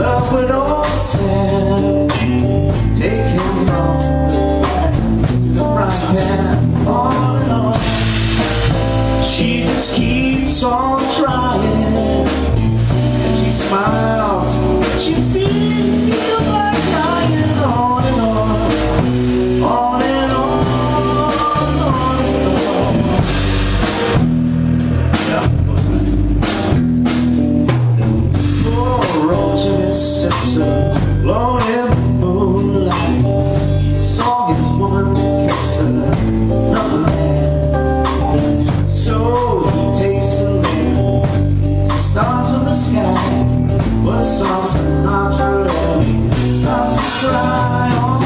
love would all set. Take alone in the moonlight. He saw his woman kiss another man. So he takes a land, sees the stars in the sky, but saw some not true. Starts to cry.